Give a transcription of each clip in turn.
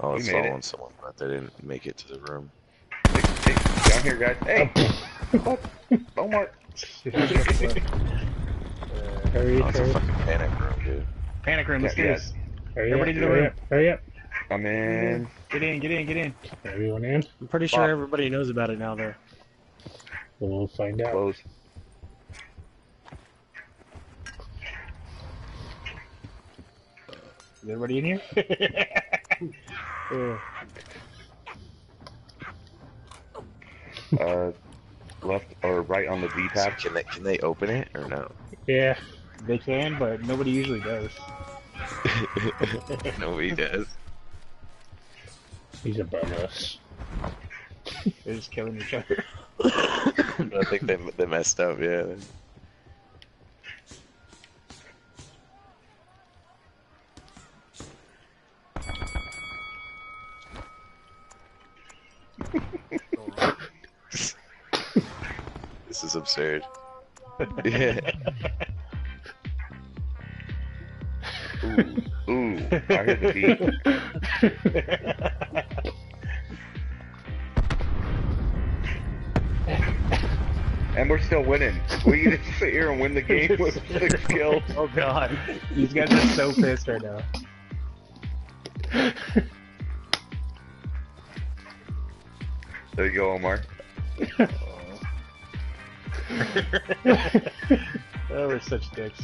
I was We made it. following someone, but they didn't make it to the room. Hey, hey, down here, guys. Hey, what? Omar. Hurry, Oh, it's a fucking panic room, dude. Panic room, let's do Yeah, this. hurry Everybody up, to the hurry room. up, hurry up. I'm in. Get in, get in, get in. Everyone in? I'm pretty sure Bob. everybody knows about it now, though. We'll find out. Close. Is everybody in here? Yeah. Uh, left or right on the D So can they can they open it or no? Yeah, they can, but nobody usually does. Nobody does. he's above us. They're just killing each other. I think they they messed up. Yeah. This is absurd. Yeah. Ooh, ooh, I hear the beat. And we're still winning. We just sit here and win the game with six kills. oh god. These guys are so pissed right now. There you go, Omar. Oh, we're such dicks.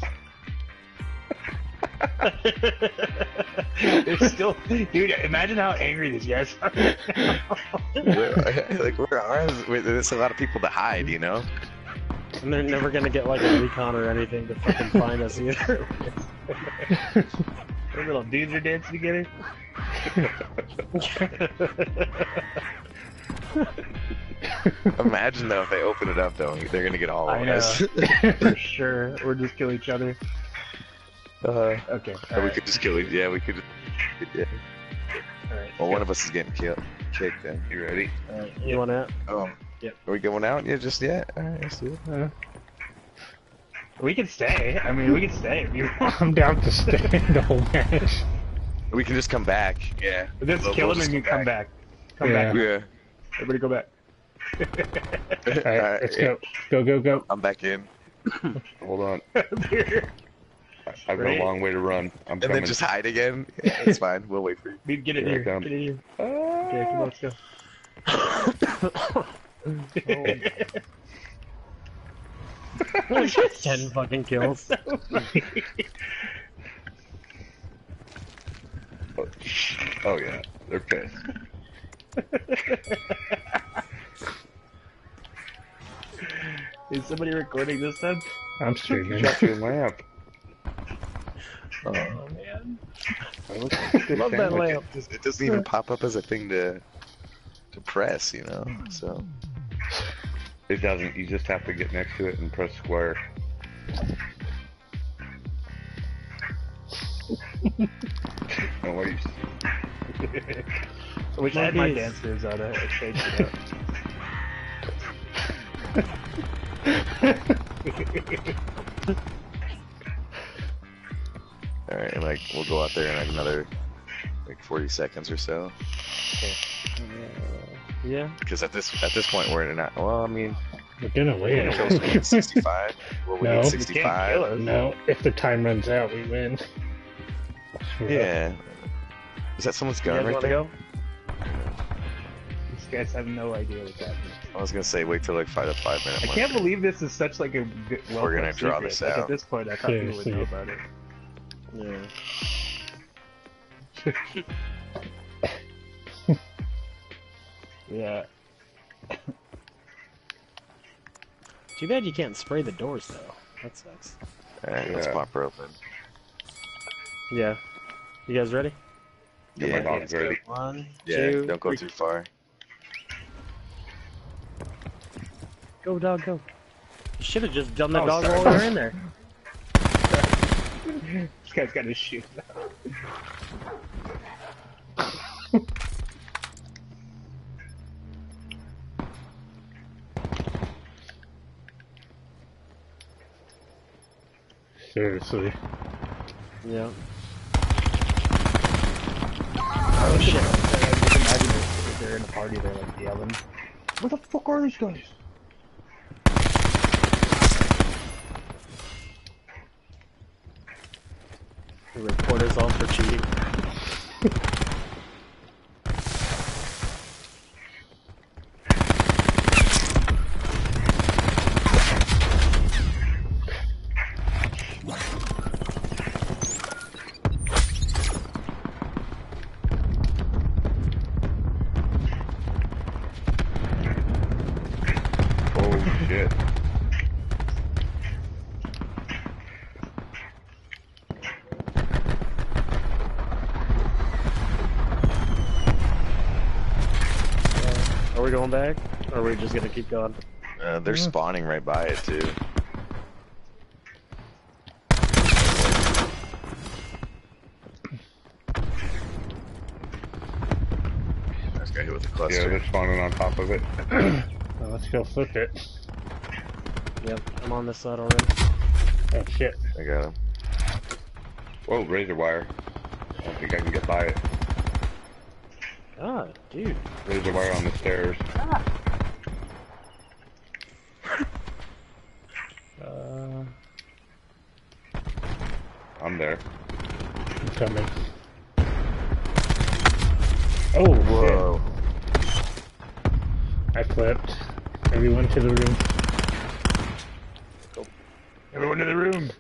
They're still, dude. Imagine how angry these guys are. Like we're ours. There's a lot of people to hide, you know. And they're never gonna get like a recon or anything to fucking find us either. Their little dudes are dancing together. Imagine though if they open it up though, they're gonna get all I of know. us. For sure. Or just kill each other. Uh, Okay. or we alright, could just kill. Each. Yeah, we could. Yeah. alright, Well, one of us is getting killed, kicked. Then. You ready? alright, you want out? Um. Yep. Are we going out? Yeah, just yet. All right, let's do it. We can stay. I mean, we can stay if you want. I'm down to stay the whole match. We can just come back. Yeah. Just We'll- kill we'll him just and you come back. Come Yeah. back. Yeah. Everybody go back. Alright, let's go. Go, go, go. I'm back in, Hold on. I've got a long way to run. I'm and coming. then just hide again. Yeah, it's fine. We'll wait for you. Dude, Get in Here here. Get in here. Ah. Okay, come on, let's go. oh. Ten fucking kills. Oh yeah, they're pissed. Is somebody recording this time? I'm streaming. Shut your lamp. Oh man. That looks like Love that lamp. It, just, it doesn't even pop up as a thing to to press, you know. So It doesn't. You just have to get next to it and press square. oh, what are you? I wish I had my Monkeys. dance moves on it. I changed it up. all right, and like we'll go out there in like another like 40 seconds or so. Yeah. Because at this at this point we're in a well, I mean, We're gonna win. kills we need 65. Well, we No. need You can't 65. kill no, if the time runs out, we win. Yeah. Is that someone's You gun guys right there? go? These guys have no idea what's happening. I was gonna say wait till like five to five minutes. I mark. can't believe this is such like a good, well We're gonna draw secret. this like, out. At this point, I thought people would know about it. Yeah. Yeah. Too bad you can't spray the doors though. That sucks. All right, let's pop her open. Yeah. You guys ready? Get my dog ready. One, Yeah, two, don't go three. too far. Go dog, go. You should have just done the Oh, dog sorry. while we were in there. This guy's got his shoe. Seriously. Yeah. Oh shit. I just imagine if They're in a party there, like yelling. Where the fuck are these guys? The reporter's on for cheating. Oh shit. Are we going back? Or are we just gonna keep going? Uh, they're spawning right by it too. Nice guy hit with the Yeah, they're spawning on top of it. Well, let's go flip it. Yep, I'm on this side already. Oh shit. I got him. Whoa, razor wire. I don't think I can get by it. God, dude. Razor wire on the stairs. Ah. Uh, I'm there. I'm coming. Oh Whoa. shit. I flipped. Everyone to the room. Everyone to the room.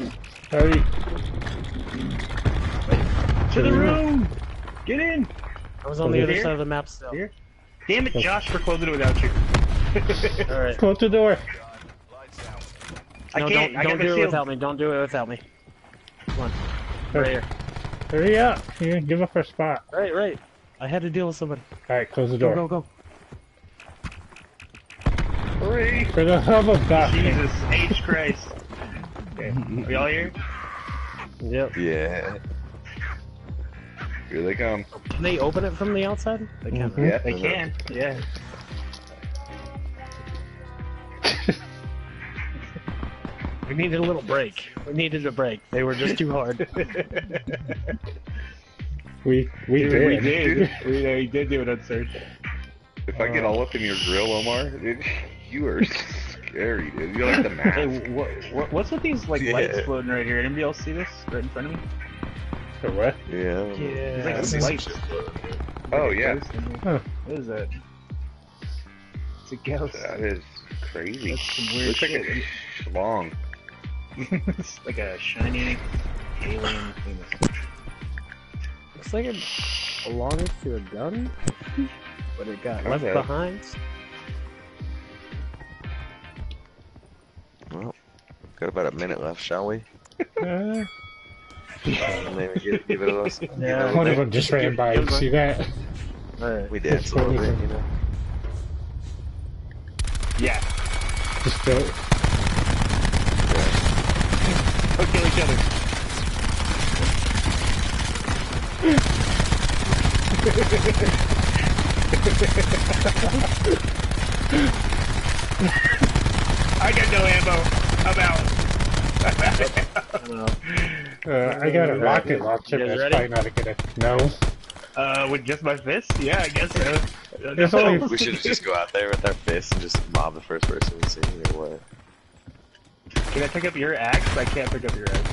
Hurry. To the room. Get in. I was on the other here? side of the map still. Here? Damn it, Josh, for closing it without you. Alright. Close the door. I No, can't. don't, don't got do it seal. without me. Don't do it without me. Come on. Right here. Hurry up. Here, give up our spot. Right, right. I had to deal with somebody. Alright, close the door. go, go. Hurry! For the love of God. Jesus H Christ. Okay. Are y'all here? Yep. Yeah. Here they come. Can they open it from the outside? They can. Mhm. Yeah, They can. Yeah. We needed a little break. We needed a break. They were just too hard. We we Dude, did. we did. We, uh, we did do it on search. If I get all up in your grill, Omar, dude, you are scary, dude. You're like the Hey, mask. what, what, what's with these like Yeah. lights floating right here? Anybody else see this right in front of me? For what? Yeah. Yeah. like I some some shit. Oh, yeah. Ghost in here. Huh. What is that? It's a ghost. That is crazy. That's some weird Looks like a schlong. it's like a shiny alien thing. Looks like it belongs to a gun, but it got left behind. Well, got about a minute left, shall we? Uh, Maybe give, give it a little. give it Yeah. one of them just ran by. You see that? Alright. We dance a little bit, you know. Yeah. Just go. Don't kill each other. I got no ammo. I'm out. I. Uh, I got a rocket launcher. You guys That's ready? probably not a good. No. Uh, with just my fist? Yeah, I guess so. There's only- We should just go out there with our fists and just mob the first person we see. Or what? Can I pick up your axe? I can't pick up your axe.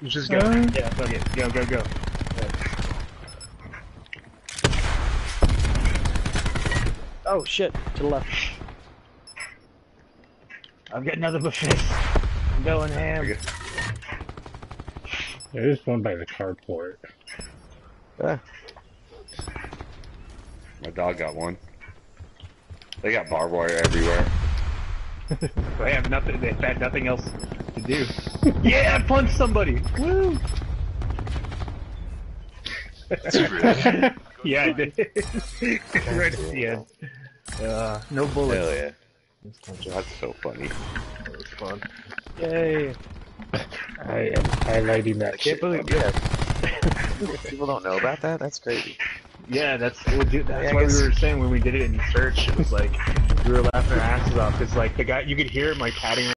Let's just go. Uh. yeah, fuck it. Go, go, go. Oh shit! To the left. I've got another but fist. I'm going ham. There's one by the carport. Ah, My dog got one. They got barbed wire everywhere. they have nothing. They had nothing else to do. yeah, I punched somebody. Woo! Yeah, I did. right at the end. Uh, no bullets. hell yeah. That's so funny. That was fun. Yay! I am highlighting that I Can't shit. believe yeah. People don't know about that. That's crazy. Yeah, that's well, dude, that's Yeah, I why guess- we were saying when we did it in search. It was like we were laughing our asses off because like the guy you could hear him like patting